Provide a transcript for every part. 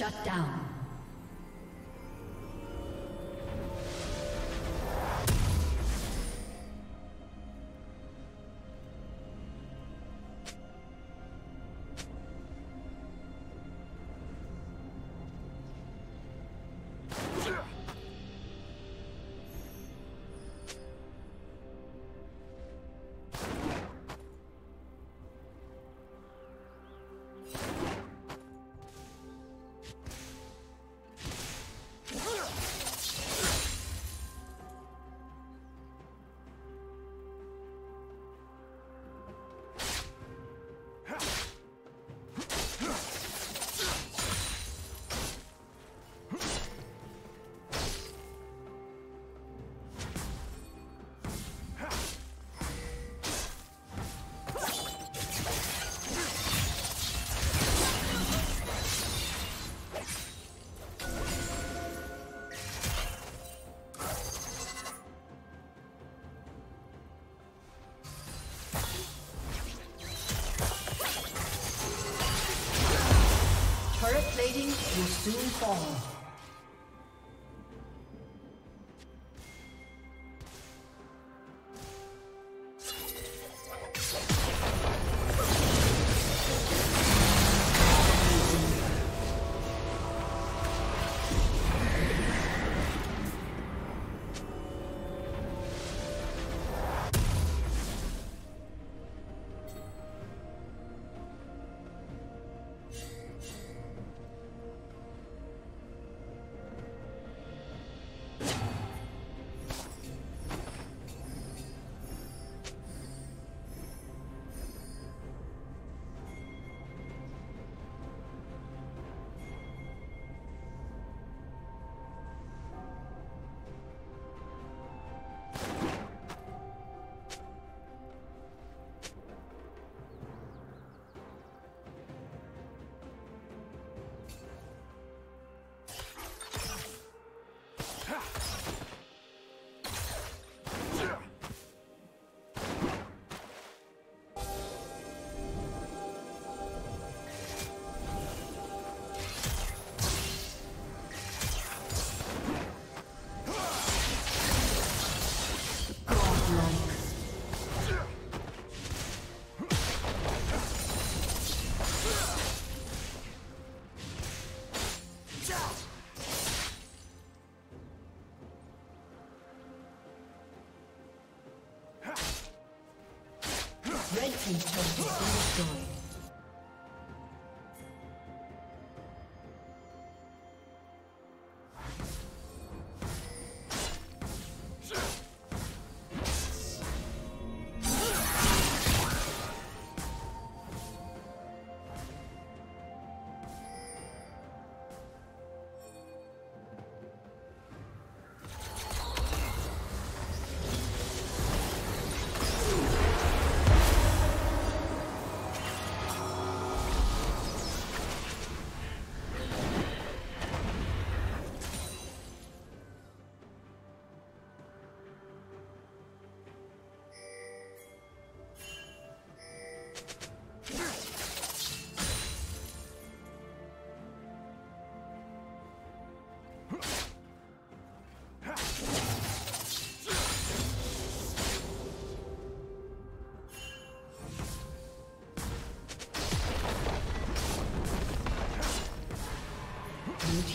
Shut down. Will soon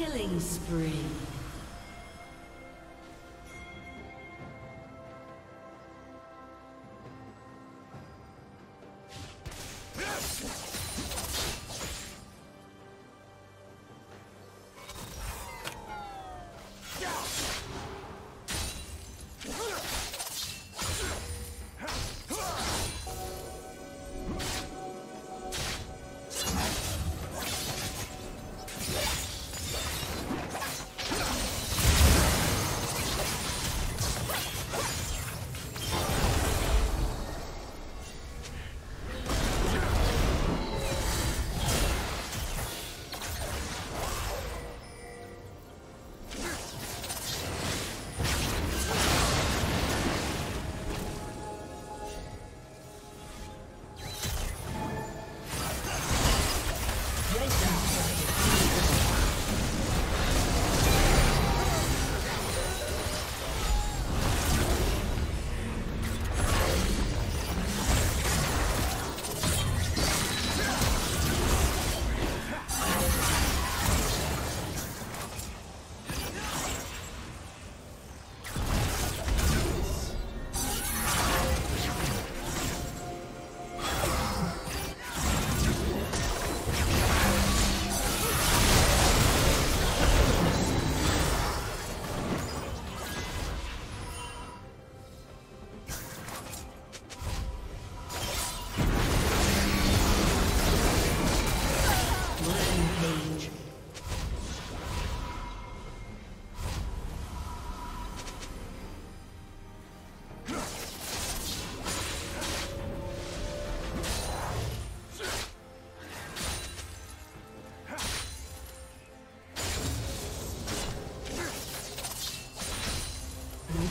Killing spree.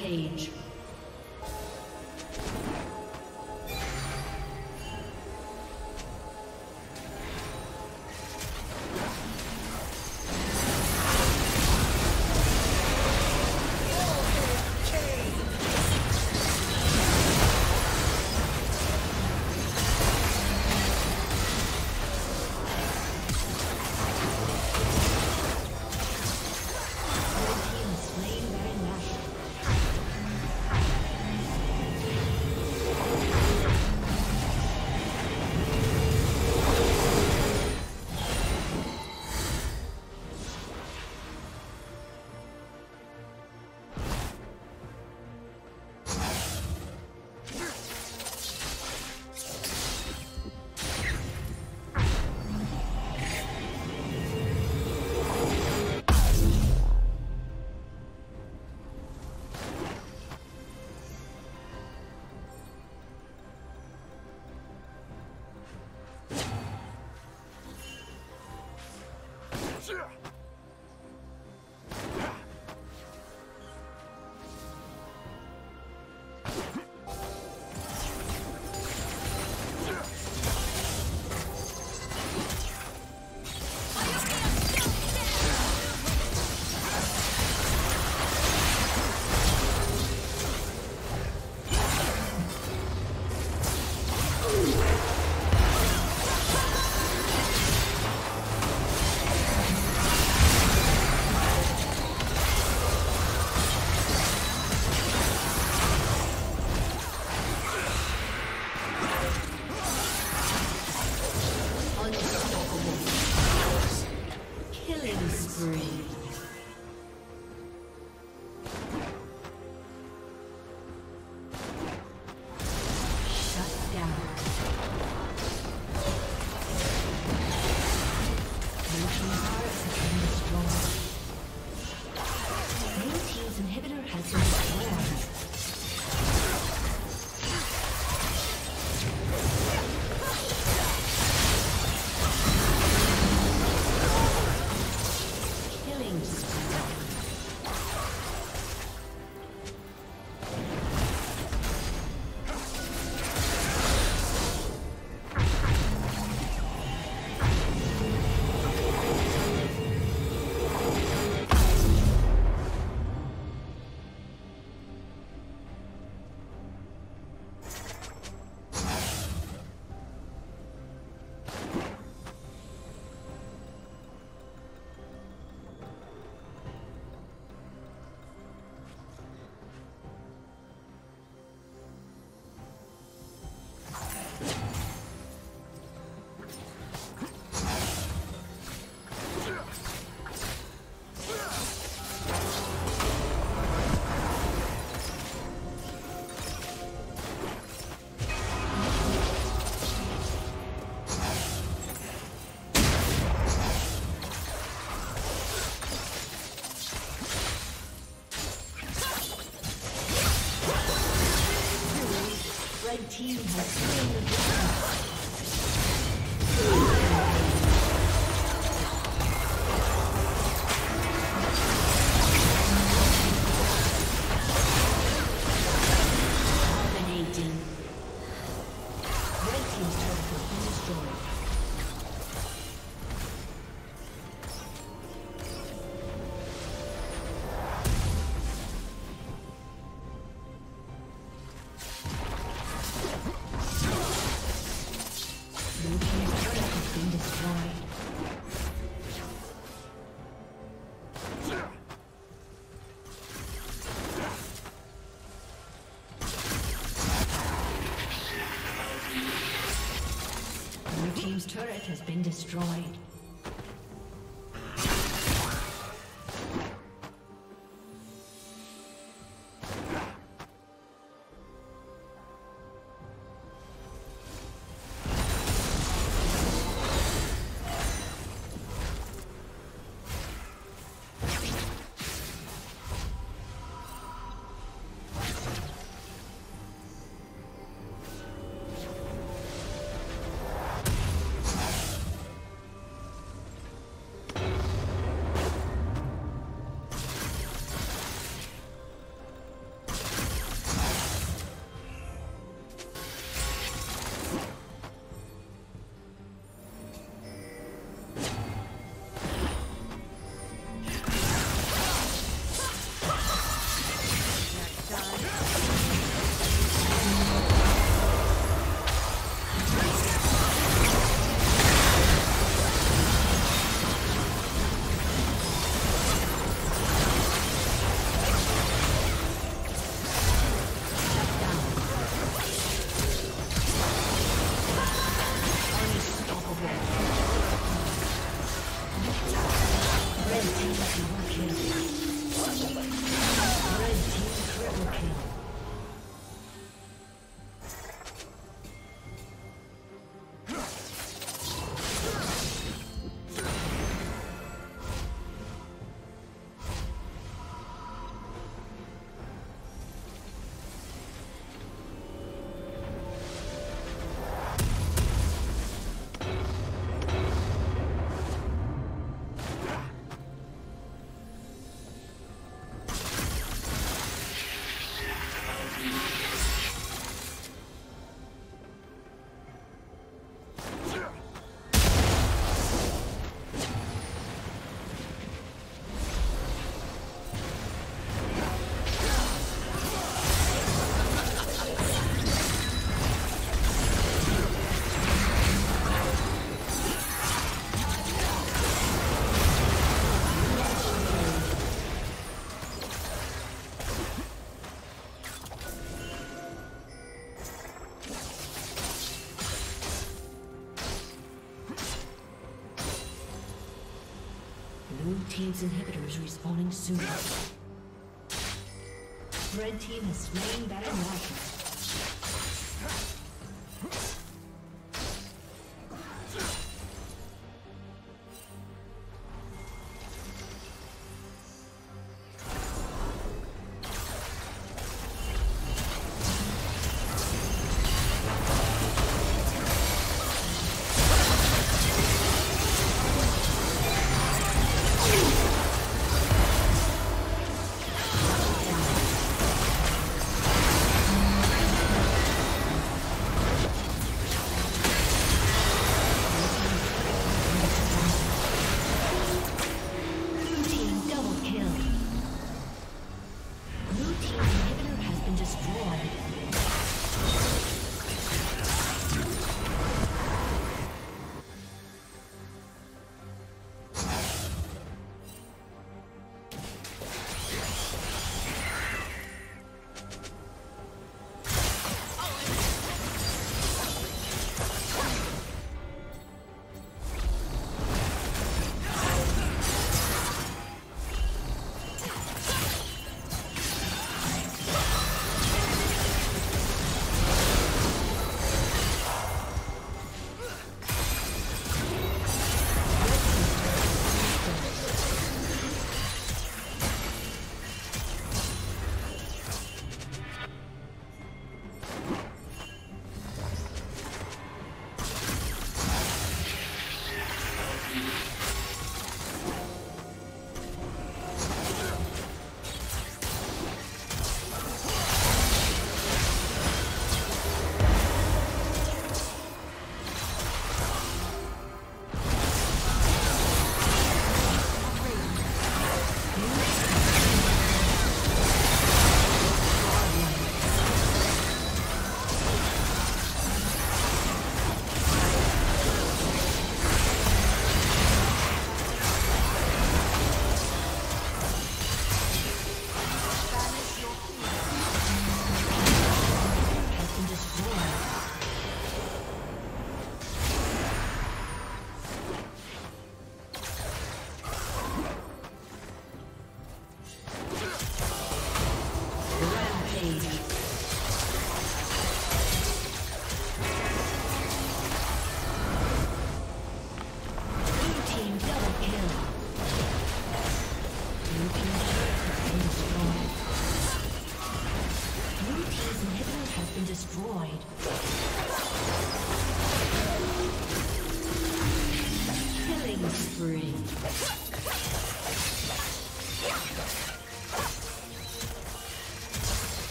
Rampage. Has been destroyed. Team's inhibitor is respawning soon. Red team has slain Baron Nashor.